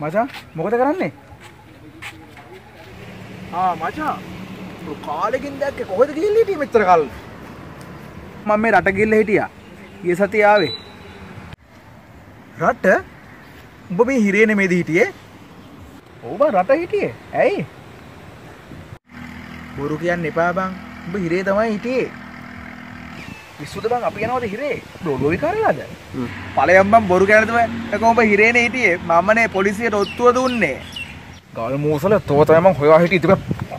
මචං මොකද කරන්නේ? ආ මචා කාලෙකින් දැක්කේ කොහෙද ගිහින් හිටියේ මෙච්චර කල් මම මේ රට ගිල්ල හිටියා. ගිය සතියේ ආවේ. රට උඹ මේ හිරේ නෙමේද හිටියේ ඔව් බං රට හිටියේ. ඇයි? බොරු කියන්න එපා බං උඹ හිරේ තමයි හිටියේ පිස්සුද බං අපි යනවද හිරේ? ඩොලෝයි කරලාද? ඵලයන් බං බොරු බං උඹ හිරේනේ හිටියේ මමනේ පොලිසියට ඔත්තුව දුන්නේ ගල් මෝසල තෝ තමයි මං හොයා හිටියේ. ඉතින්